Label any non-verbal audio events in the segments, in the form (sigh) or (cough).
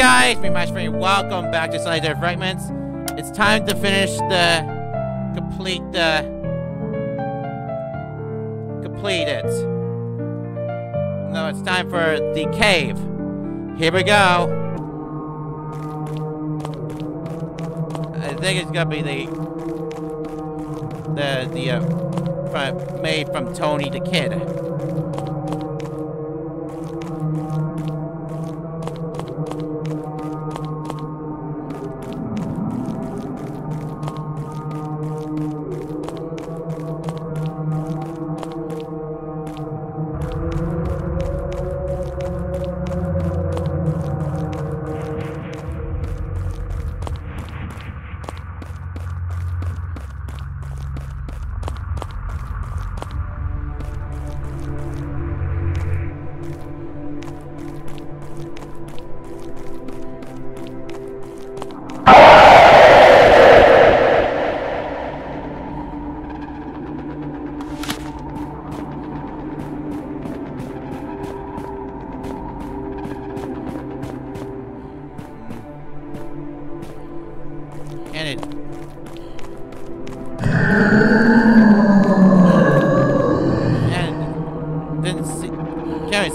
guys, me Mash Frame. Welcome back to Solitary Fragments. It's time to finish the complete the complete it. No, it's time for the cave. Here we go. I think it's gonna be the the the uh, from, made from Tony the Kid.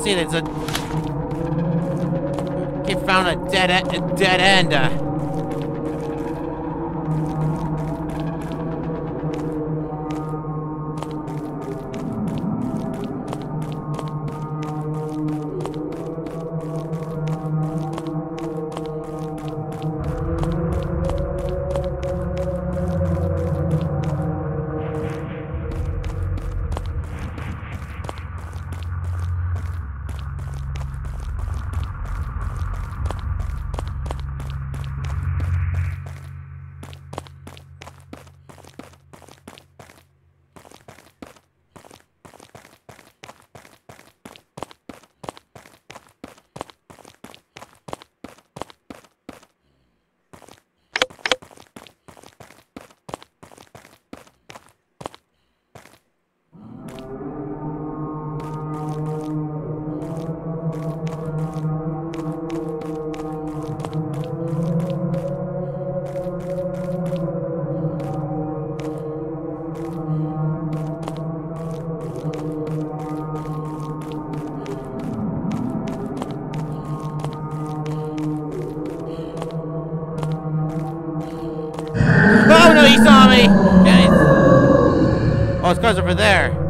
See. There's a. He found a dead e- a dead end. Uh, It's cars over there.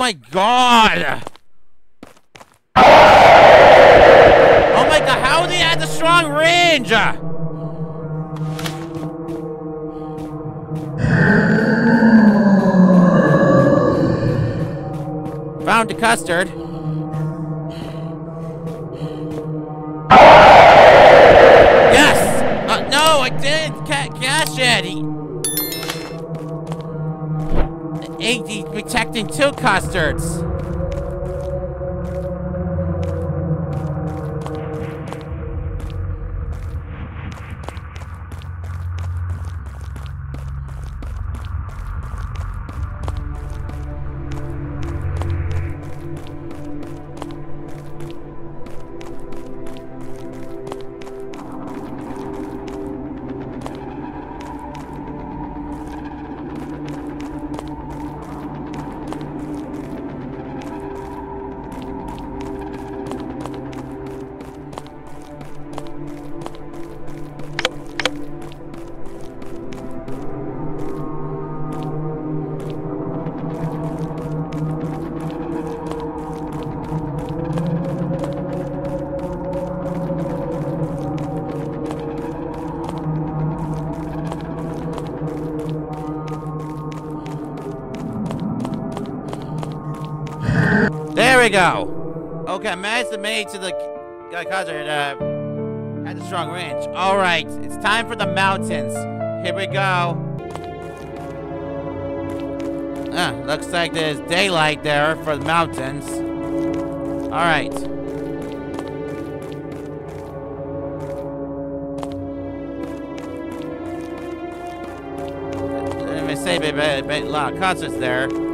My! Oh my God! Oh my God! How they had the strong range? Found the custard. Two custards. Go. Okay, make it to the uh, concert. Uh, had a strong range. All right, it's time for the mountains. Here we go. Ah, looks like there's daylight there for the mountains. All right. Let me say, a lot of concerts there.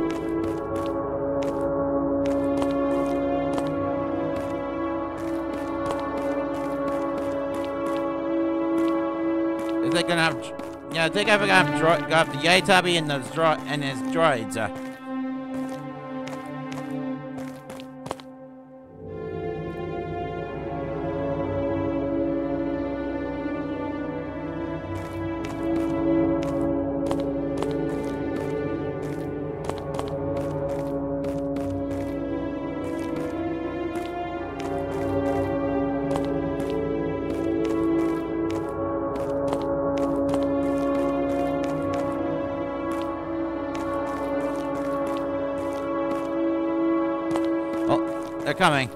Gonna have? Yeah, I think I've got dro- got the Yay and those dro- and his droids. Uh. Coming.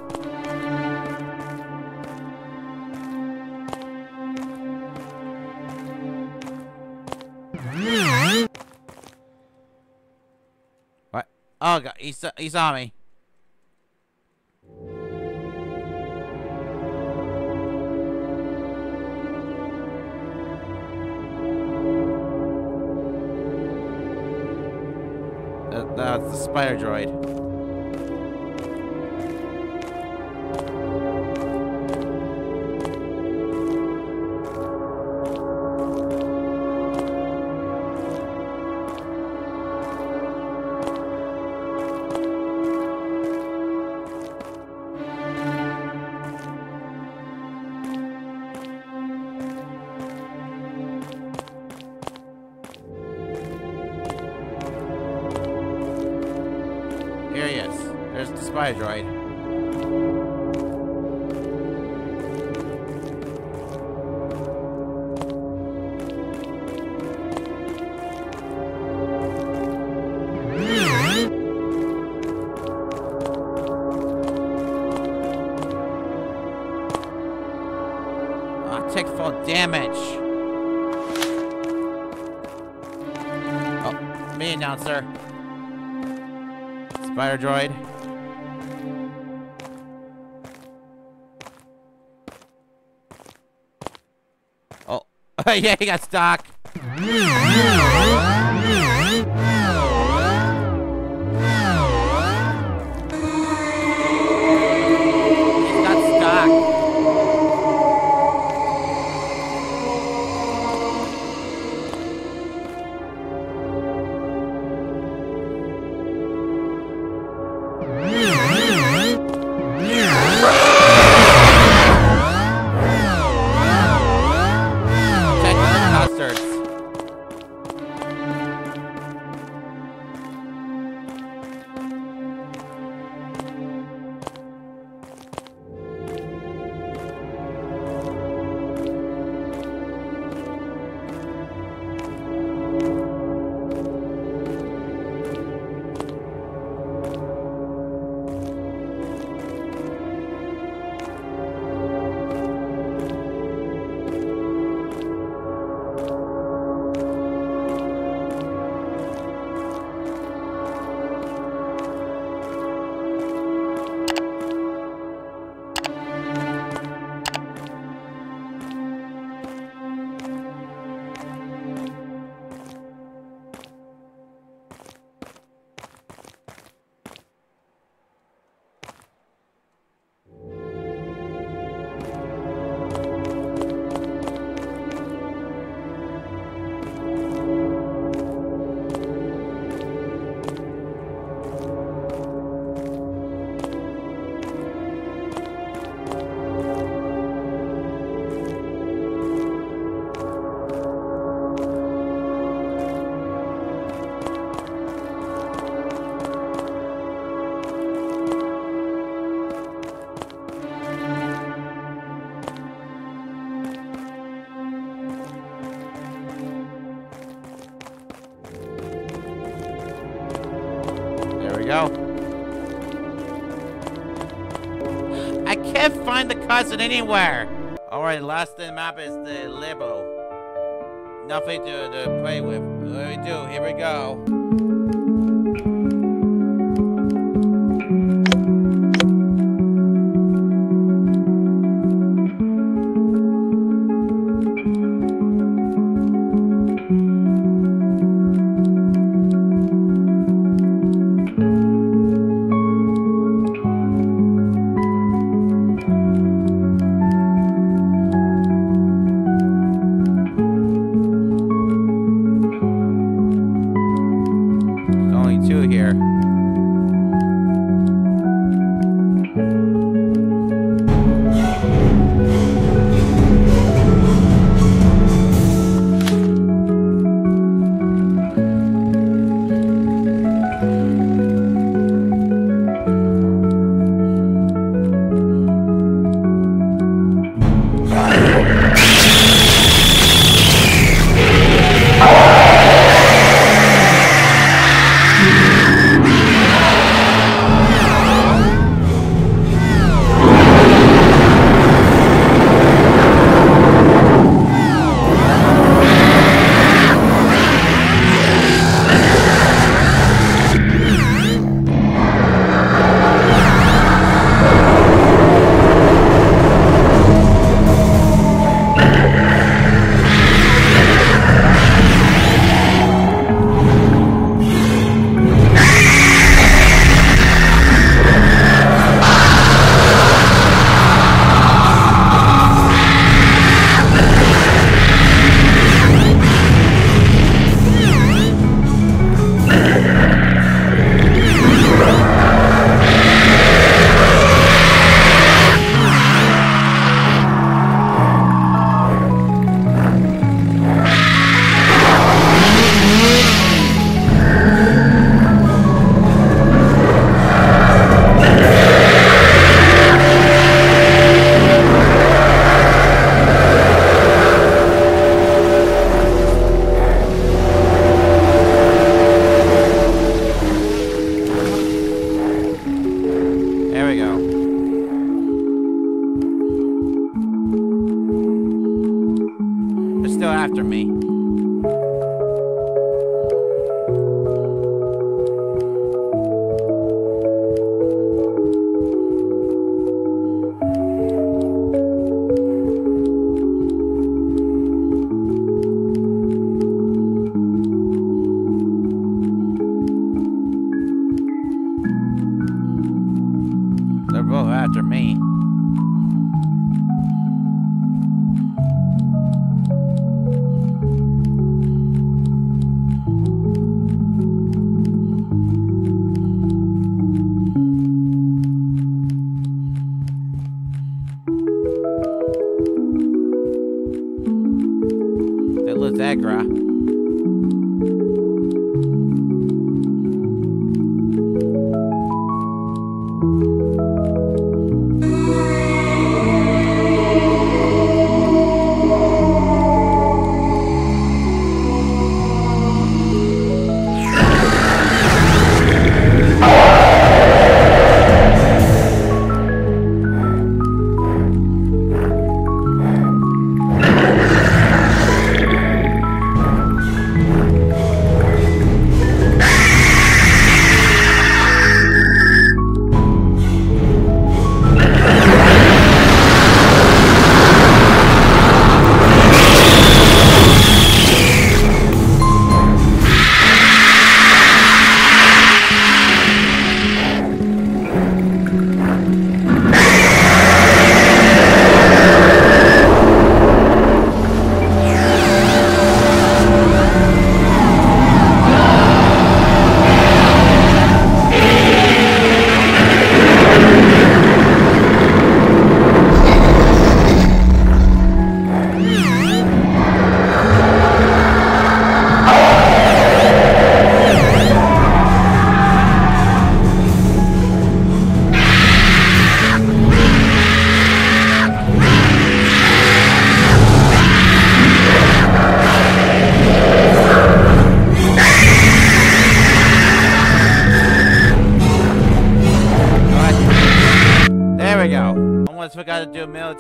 What? Oh, God, he saw, he saw me. That, that's the spider droid. There's the spy droid. Ah, damage. Oh, me announcer. Spider droid. (laughs) yeah, he got stuck. we go. I can't find the cousin anywhere. All right, last thing map is the Limbo. Nothing to, to play with. What do we do? Here we go. Two here.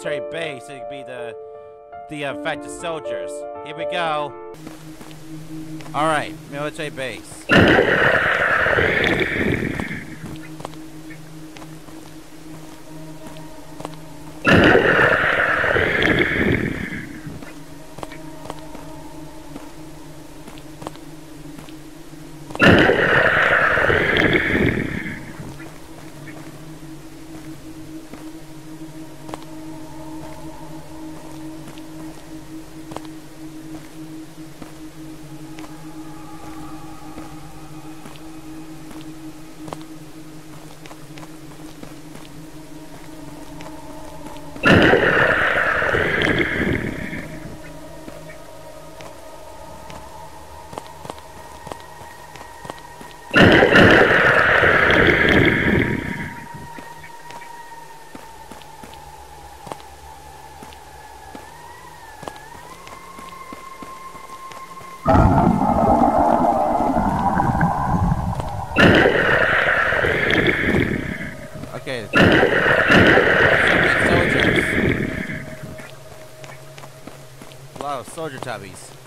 Military base. It could be the the uh, affected soldiers. Here we go. All right, military base. Okay. So soldiers. A lot of soldier tubbies.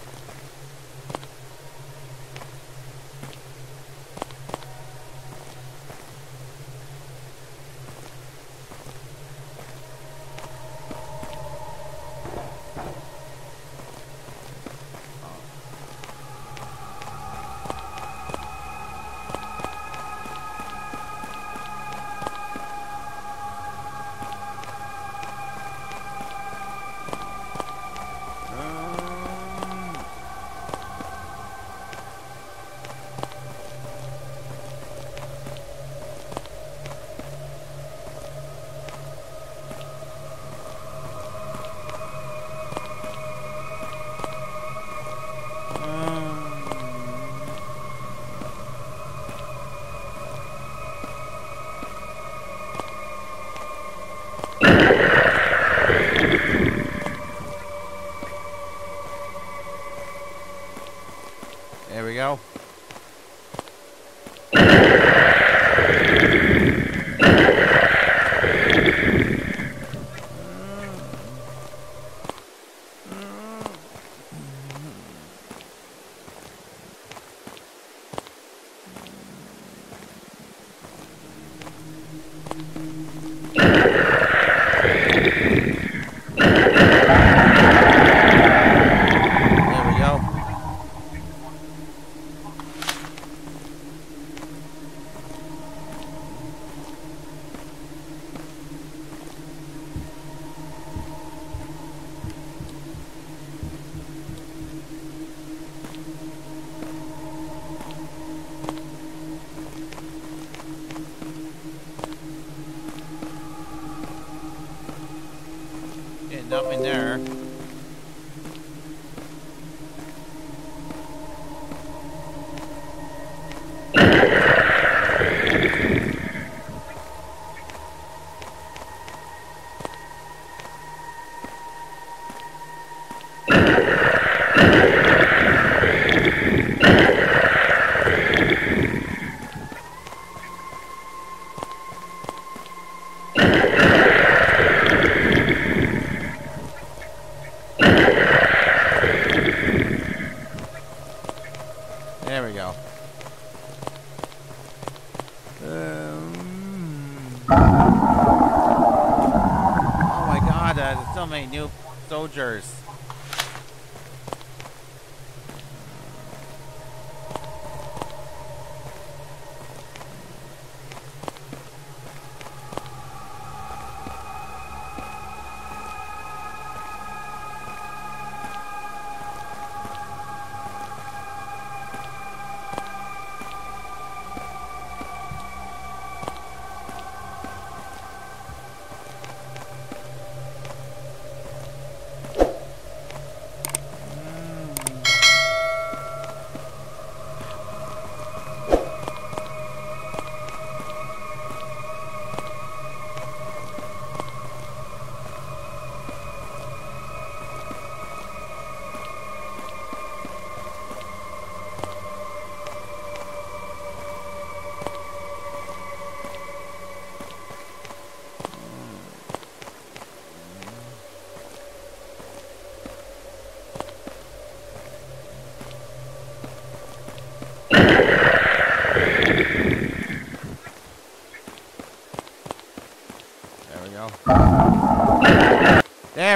So many new soldiers.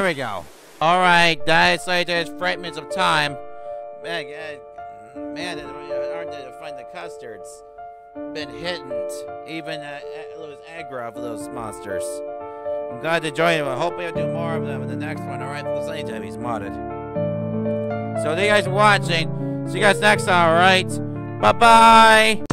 We go. All right, that is like there's fragments of time. Man, uh, man, hard to find the custards. Been hidden, even uh, uh, those aggro of those monsters. I'm glad to join you. I hope we'll do more of them in the next one. All right, the same he's modded. So, thank you guys for watching. See you guys next time. All right, bye bye.